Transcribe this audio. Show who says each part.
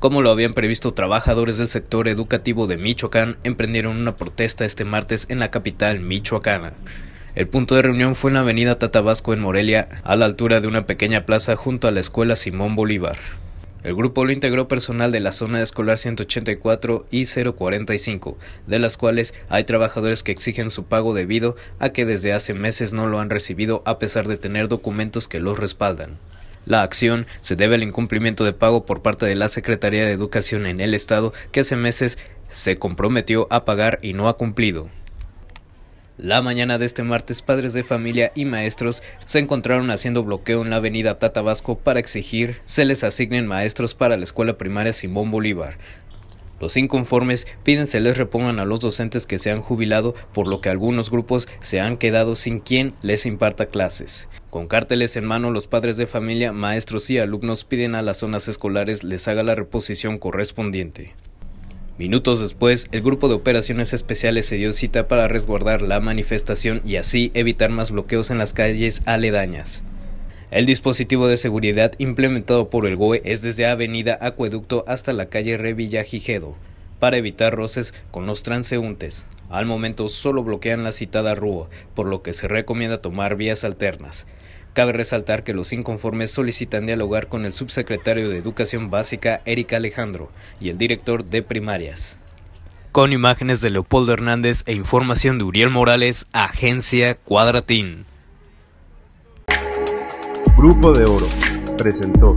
Speaker 1: Como lo habían previsto, trabajadores del sector educativo de Michoacán emprendieron una protesta este martes en la capital michoacana. El punto de reunión fue en la avenida Tatabasco en Morelia, a la altura de una pequeña plaza junto a la escuela Simón Bolívar. El grupo lo integró personal de la zona escolar 184 y 045, de las cuales hay trabajadores que exigen su pago debido a que desde hace meses no lo han recibido a pesar de tener documentos que los respaldan. La acción se debe al incumplimiento de pago por parte de la Secretaría de Educación en el Estado que hace meses se comprometió a pagar y no ha cumplido. La mañana de este martes, padres de familia y maestros se encontraron haciendo bloqueo en la avenida Tatabasco para exigir se les asignen maestros para la escuela primaria Simón Bolívar. Los inconformes piden se les repongan a los docentes que se han jubilado, por lo que algunos grupos se han quedado sin quien les imparta clases. Con cárteles en mano, los padres de familia, maestros y alumnos piden a las zonas escolares les haga la reposición correspondiente. Minutos después, el grupo de operaciones especiales se dio cita para resguardar la manifestación y así evitar más bloqueos en las calles aledañas. El dispositivo de seguridad implementado por el GOE es desde Avenida Acueducto hasta la calle Revillagigedo, para evitar roces con los transeúntes. Al momento solo bloquean la citada rúa, por lo que se recomienda tomar vías alternas. Cabe resaltar que los inconformes solicitan dialogar con el subsecretario de Educación Básica, Erika Alejandro, y el director de primarias. Con imágenes de Leopoldo Hernández e información de Uriel Morales, Agencia Cuadratín.
Speaker 2: Grupo de Oro presentó